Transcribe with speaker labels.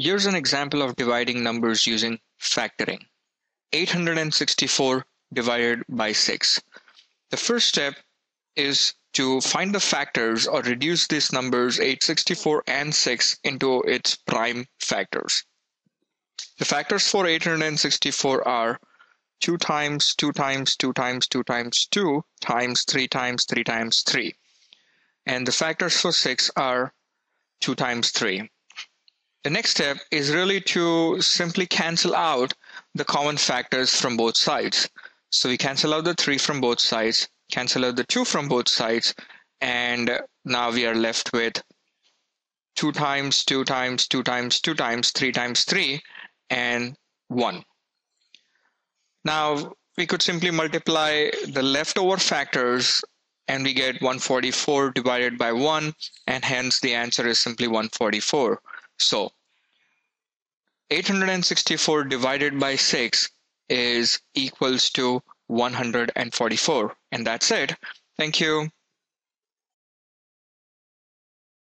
Speaker 1: Here's an example of dividing numbers using factoring. 864 divided by 6. The first step is to find the factors or reduce these numbers 864 and 6 into its prime factors. The factors for 864 are 2 times 2 times 2 times 2 times 2 times 3 times 3 times 3. And the factors for 6 are 2 times 3. The next step is really to simply cancel out the common factors from both sides. So we cancel out the 3 from both sides, cancel out the 2 from both sides, and now we are left with 2 times 2 times 2 times 2 times 3 times 3 and 1. Now we could simply multiply the leftover factors and we get 144 divided by 1 and hence the answer is simply 144. So 864 divided by 6 is equals to 144. And that's it. Thank you.